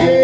Yeah.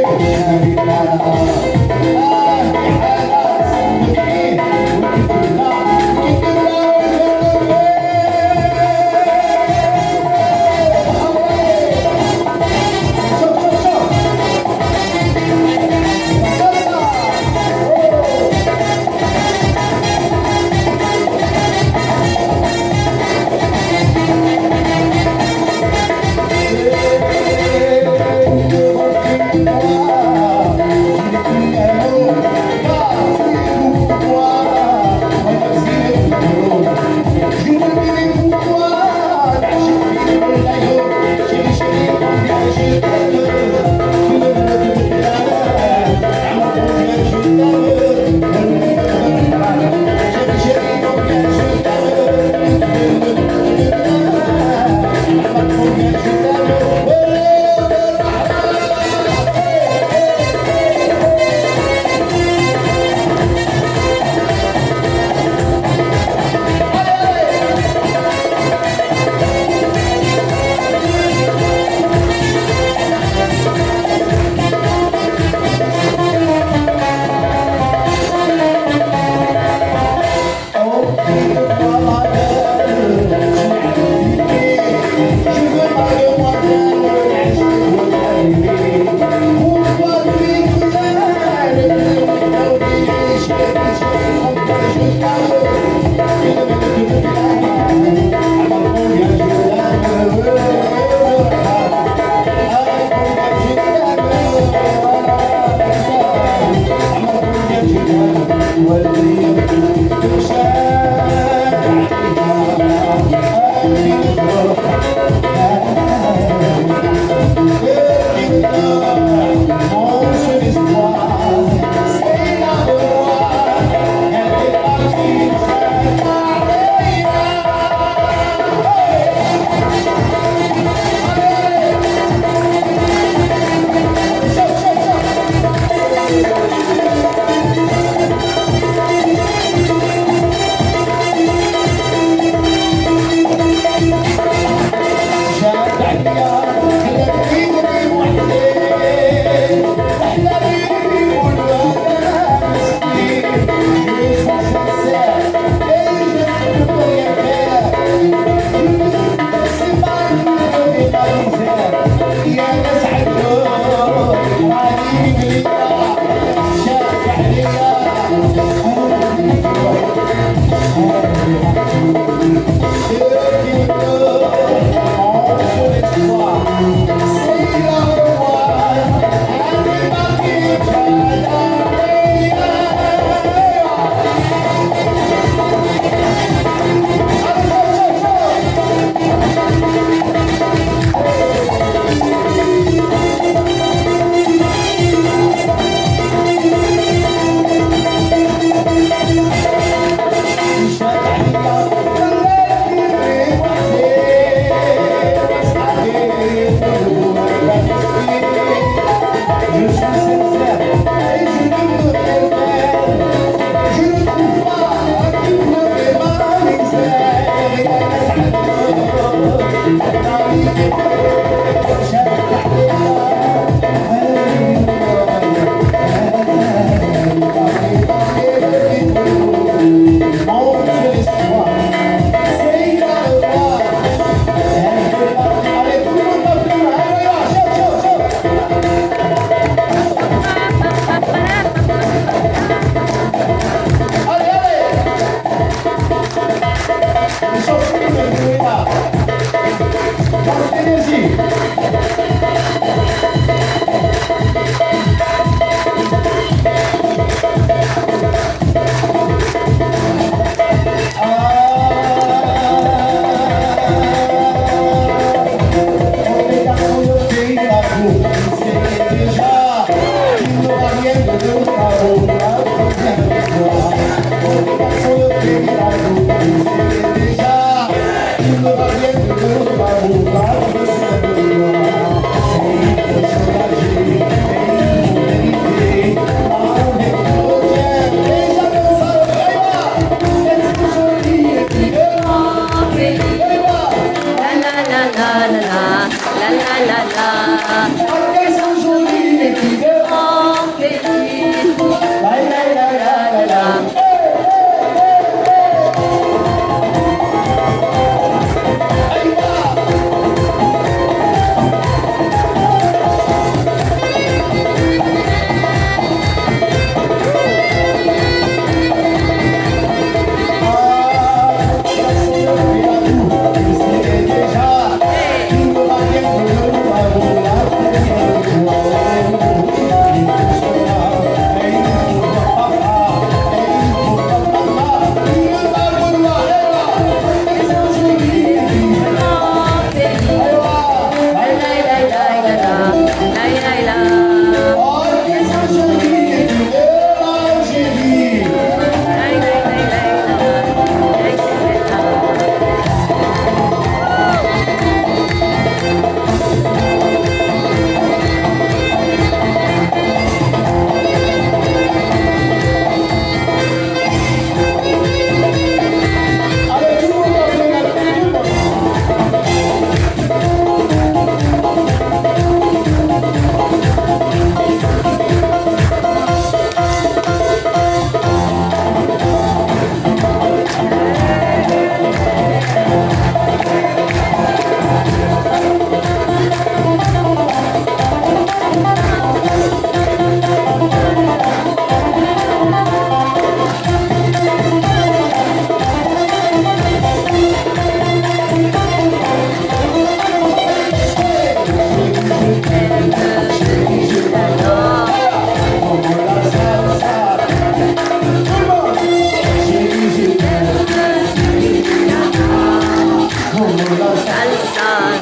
sa lisan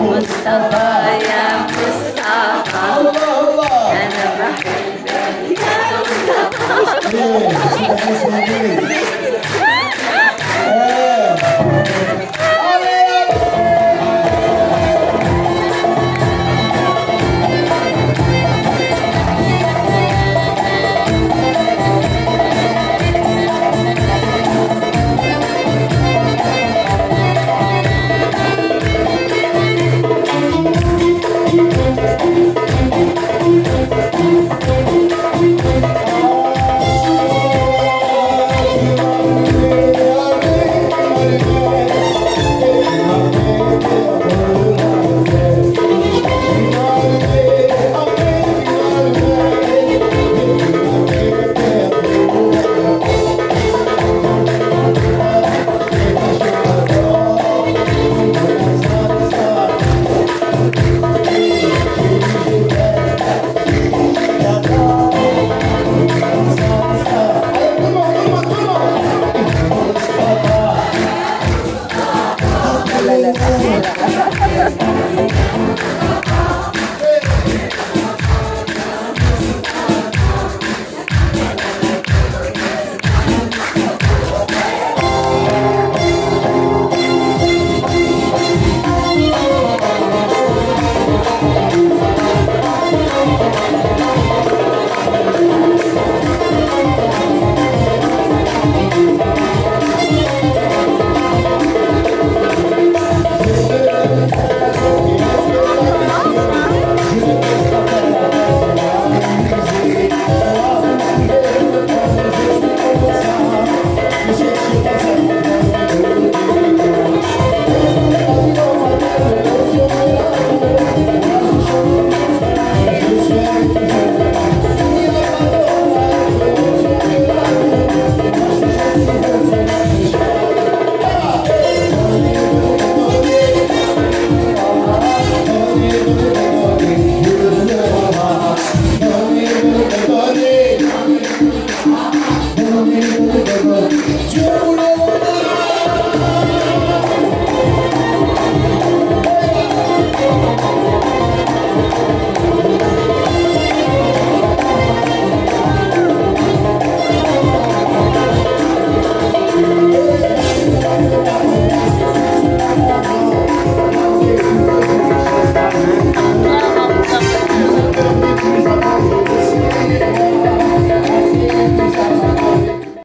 Mustafa. Ya Mustafa. Mustafa.